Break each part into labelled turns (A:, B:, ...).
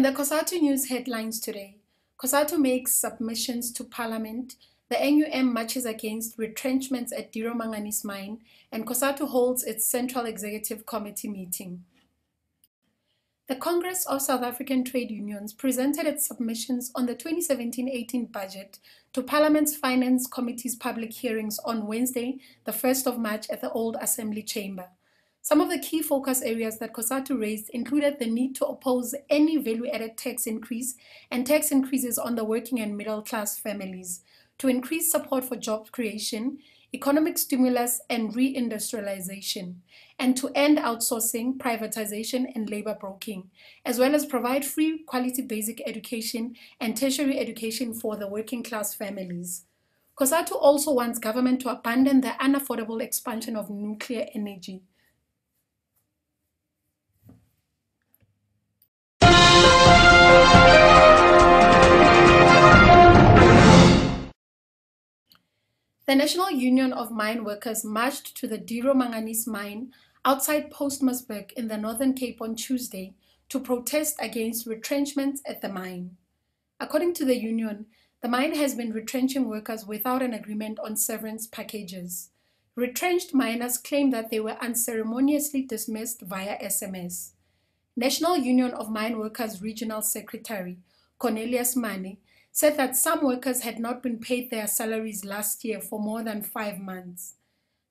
A: In the COSATU News headlines today, COSATU makes submissions to Parliament, the NUM marches against retrenchments at Diro Manganese mine, and COSATU holds its Central Executive Committee meeting. The Congress of South African Trade Unions presented its submissions on the 2017-18 budget to Parliament's Finance Committee's public hearings on Wednesday, the 1st of March at the Old Assembly Chamber. Some of the key focus areas that COSATU raised included the need to oppose any value-added tax increase and tax increases on the working and middle-class families, to increase support for job creation, economic stimulus and reindustrialization, and to end outsourcing, privatization, and labor broking, as well as provide free quality basic education and tertiary education for the working class families. COSATU also wants government to abandon the unaffordable expansion of nuclear energy. The National Union of Mine Workers marched to the Diro Manganese mine outside Postmasburg in the Northern Cape on Tuesday to protest against retrenchments at the mine. According to the union, the mine has been retrenching workers without an agreement on severance packages. Retrenched miners claim that they were unceremoniously dismissed via SMS. National Union of Mine Workers Regional Secretary Cornelius Mane said that some workers had not been paid their salaries last year for more than five months.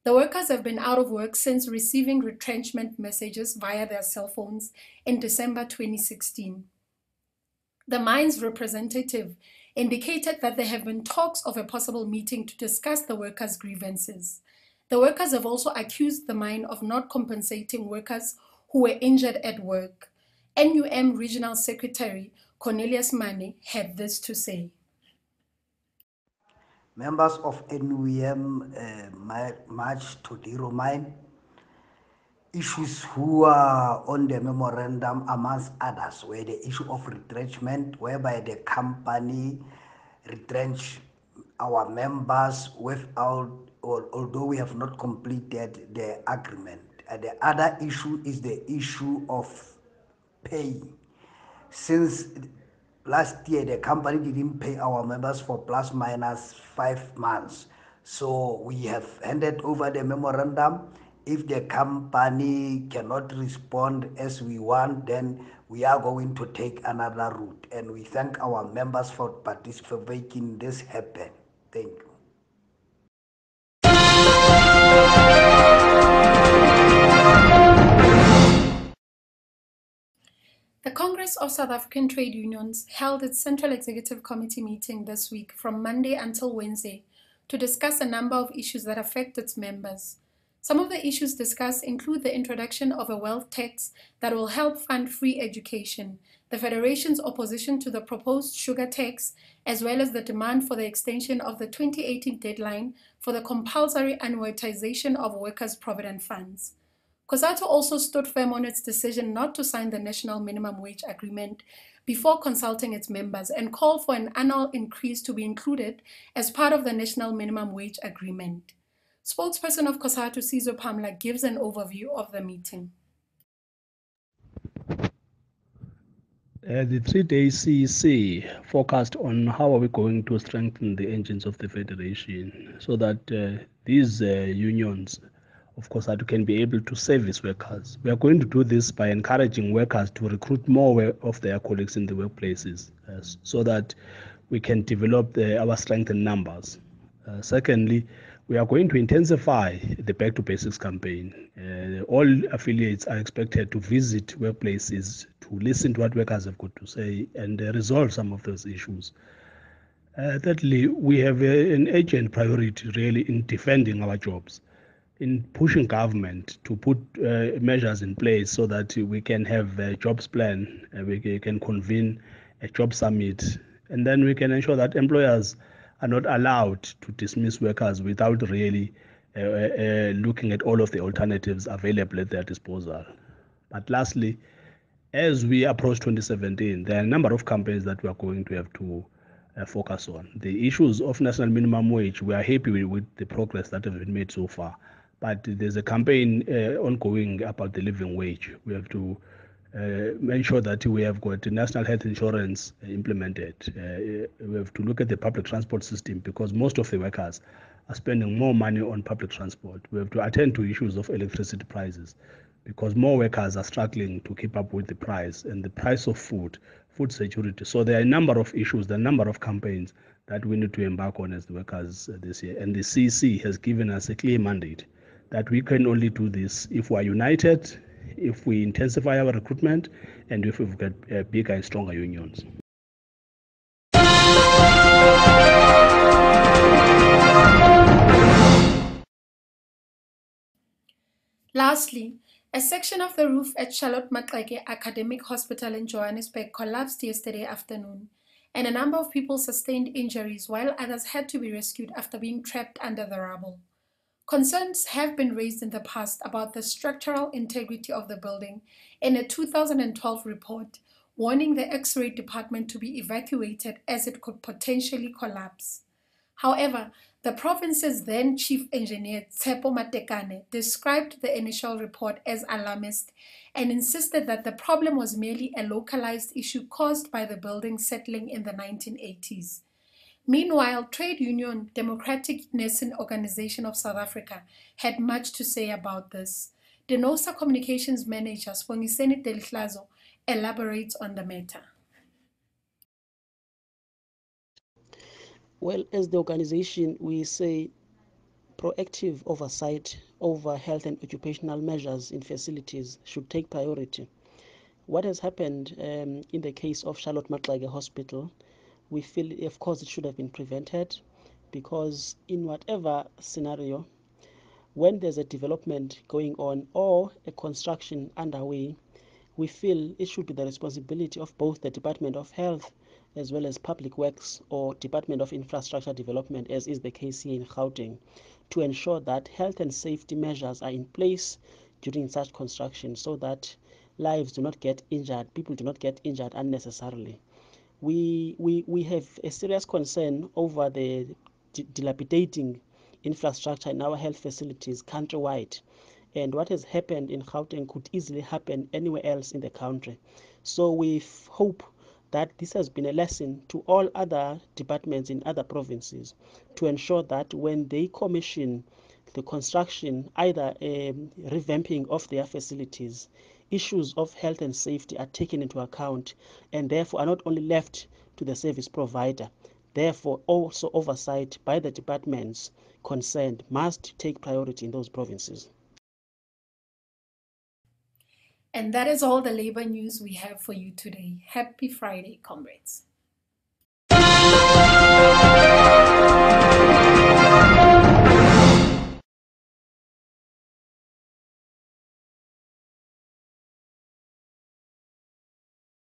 A: The workers have been out of work since receiving retrenchment messages via their cell phones in December 2016. The mine's representative indicated that there have been talks of a possible meeting to discuss the workers' grievances. The workers have also accused the mine of not compensating workers who were injured at work. NUM Regional Secretary Cornelius Mane had this to say.
B: Members of NUM uh, March to Diro Mine issues who are on the memorandum amongst others were the issue of retrenchment whereby the company retrench our members without although we have not completed the agreement uh, the other issue is the issue of pay since last year the company didn't pay our members for plus minus five months. So we have handed over the memorandum. If the company cannot respond as we want then we are going to take another route. And we thank our members for participating. This happen thank you
A: Congress of South African Trade Unions held its Central Executive Committee meeting this week from Monday until Wednesday to discuss a number of issues that affect its members. Some of the issues discussed include the introduction of a wealth tax that will help fund free education, the Federation's opposition to the proposed sugar tax, as well as the demand for the extension of the 2018 deadline for the compulsory annuitization of workers' provident funds. COSATU also stood firm on its decision not to sign the national minimum wage agreement before consulting its members and called for an annual increase to be included as part of the national minimum wage agreement. Spokesperson of COSATU, Sizwe Pamla, gives an overview of the meeting.
C: Uh, the three-day CEC focused on how are we going to strengthen the engines of the federation so that uh, these uh, unions of course, that we can be able to service workers. We are going to do this by encouraging workers to recruit more of their colleagues in the workplaces uh, so that we can develop the, our strength in numbers. Uh, secondly, we are going to intensify the Back to Basics campaign. Uh, all affiliates are expected to visit workplaces to listen to what workers have got to say and uh, resolve some of those issues. Uh, thirdly, we have a, an urgent priority really in defending our jobs in pushing government to put uh, measures in place so that we can have a jobs plan, uh, we can convene a job summit, and then we can ensure that employers are not allowed to dismiss workers without really uh, uh looking at all of the alternatives available at their disposal. But lastly, as we approach 2017, there are a number of campaigns that we are going to have to uh, focus on. The issues of national minimum wage, we are happy with, with the progress that has been made so far but there's a campaign uh, ongoing about the living wage. We have to uh, make sure that we have got national health insurance implemented. Uh, we have to look at the public transport system because most of the workers are spending more money on public transport. We have to attend to issues of electricity prices because more workers are struggling to keep up with the price and the price of food, food security. So there are a number of issues, the number of campaigns that we need to embark on as the workers this year. And the CC has given us a clear mandate that we can only do this if we are united, if we intensify our recruitment, and if we've got uh, bigger and stronger unions.
A: Lastly, a section of the roof at Charlotte Maxeke Academic Hospital in Johannesburg collapsed yesterday afternoon, and a number of people sustained injuries while others had to be rescued after being trapped under the rubble. Concerns have been raised in the past about the structural integrity of the building in a 2012 report warning the X-ray department to be evacuated as it could potentially collapse. However, the province's then chief engineer Tshepo Matekane described the initial report as alarmist and insisted that the problem was merely a localized issue caused by the building settling in the 1980s. Meanwhile, trade union Democratic Nursing Organization of South Africa had much to say about this. The DENOSA Communications Manager Sibongiseni Delihlazo elaborates on the matter.
D: Well, as the organization, we say proactive oversight over health and occupational measures in facilities should take priority. What has happened um, in the case of Charlotte Maxeke Hospital we feel, of course, it should have been prevented because in whatever scenario, when there's a development going on or a construction underway, we feel it should be the responsibility of both the Department of Health as well as Public Works or Department of Infrastructure Development, as is the case here in Gauteng, to ensure that health and safety measures are in place during such construction so that lives do not get injured, people do not get injured unnecessarily we, we, we have a serious concern over the dilapidating infrastructure in our health facilities countrywide. And what has happened in Gauteng could easily happen anywhere else in the country. So we hope that this has been a lesson to all other departments in other provinces to ensure that when they commission the construction, either a revamping of their facilities, issues of health and safety are taken into account and therefore are not only left to the service provider. Therefore, also oversight by the departments concerned must take priority in those provinces.
A: And that is all the labor news we have for you today. Happy Friday, comrades.